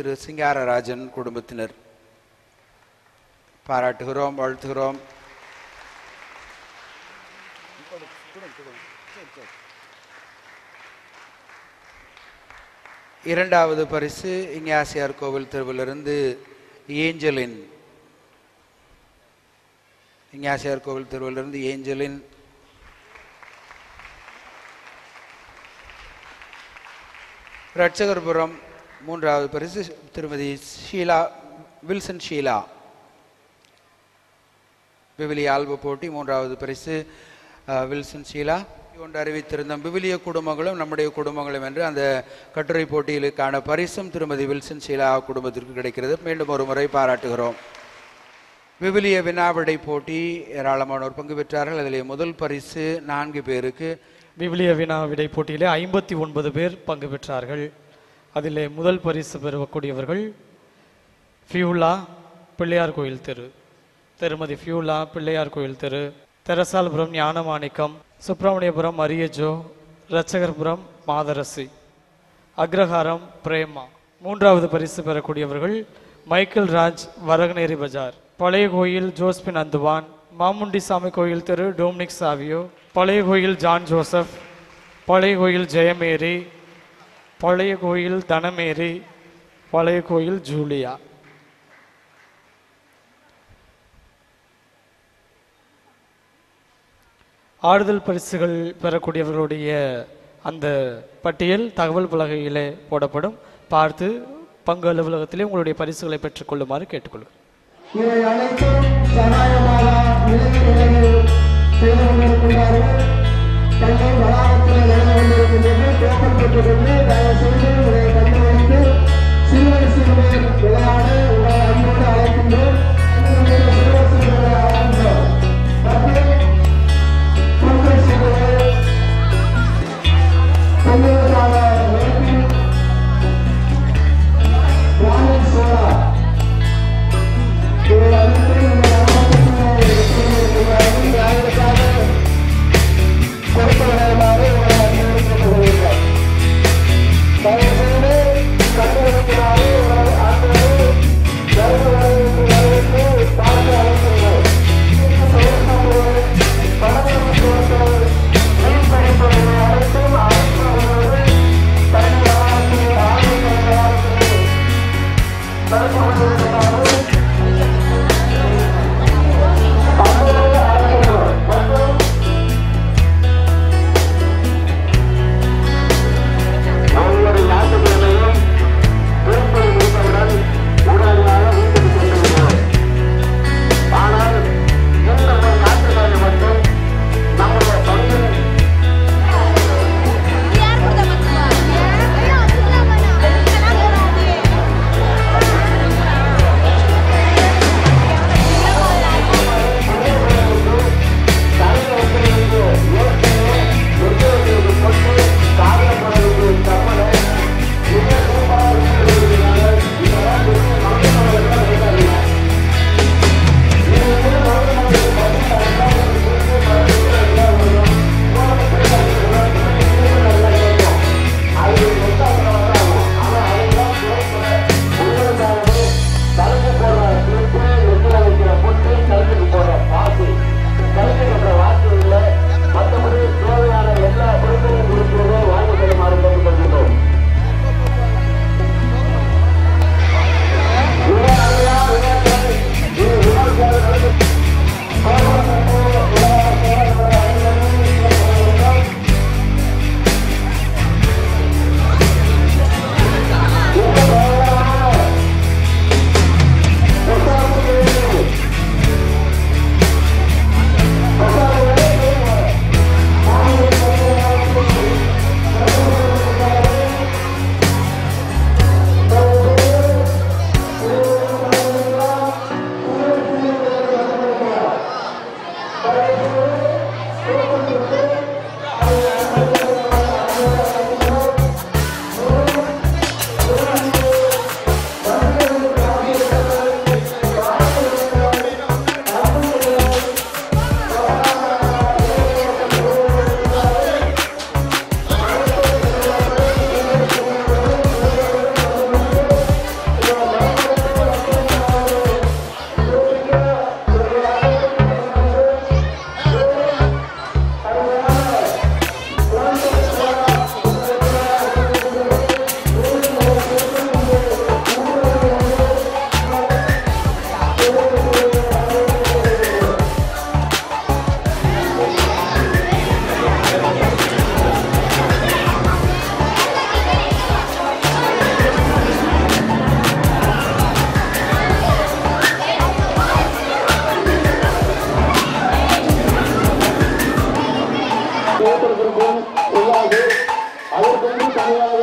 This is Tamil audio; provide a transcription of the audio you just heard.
திரு சிங்காரராஜன் குடும்பத்தினர். பாராட்டுகிறோம் வாழ்த்துகிறோம். இரண்டாவது பரிசு இங்காசியார் கோவில் தெருவிலிருந்து ஏஞ்சலின். இங்காசியார் கோவில் தெருவிலிருந்து ஏஞ்சலின். ரட்சகர்புரம் மூன்றாவது பரிசு திருமதி ஷீலா வில்சன் ஷீலா. விவிலிய ஆல்ப போட்டி மூன்றாவது பரிசு வில்சன் ஷீலா. ஒன்று அறிவித்திருந்தோம் விவிலிய குடும்பங்களும் நம்முடைய குடும்பங்களும் என்று அந்த கட்டுரை போட்டியிலுக்கான பரிசும் திருமதி வில்சன் ஷீலா குடும்பத்திற்கு கிடைக்கிறது. மீண்டும் ஒரு முறை பாராட்டுகிறோம். விவிலிய வினாவிடை போட்டி ஏராளமானோர் பங்கு பெற்றார்கள். அதிலே முதல் பரிசு நான்கு பேருக்கு. விவிலிய வினா விடை போட்டியிலே ஐம்பத்தி ஒன்பது பேர் பங்கு பெற்றார்கள். அதிலே முதல் பரிசு பெறக்கூடியவர்கள் ஃபியூலா பிள்ளையார் கோயில் தெரு. திருமதி ஃபியூலா பிள்ளையார் கோயில் தெரு. தெரசால்புரம் ஞானமாணிக்கம் சுப்பிரமணியபுரம் அரியஜோ ரச்சகர்புரம் மாதரசி அக்ரஹாரம் பிரேமா. மூன்றாவது பரிசு பெறக்கூடியவர்கள் மைக்கேல் ராஜ் வரகநேரி பஜார். பழைய கோயில் ஜோஸ்பின் அந்துவான் மாமுண்டி சாமி கோயில் தெரு டோம்னிக் சாவியோ. பழைய கோயில் ஜான் ஜோசப் பழைய கோயில் ஜெயமேரி பழைய கோயில் தனமேரி பழைய கோயில் ஜூலியா. ஆறுதல் பரிசுகள் பெறக்கூடியவர்களுடைய அந்த பட்டியல் தகவல் பலகையிலே போடப்படும். பார்த்து பங்கு அலுவலகத்திலே உங்களுடைய பரிசுகளை பெற்றுக்கொள்ளுமாறு கேட்டுக்கொள்கிறேன். என்றும் உள்ளாது அதற்கென்று தனியாக